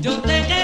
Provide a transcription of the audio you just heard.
yo te quedo.